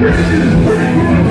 Where is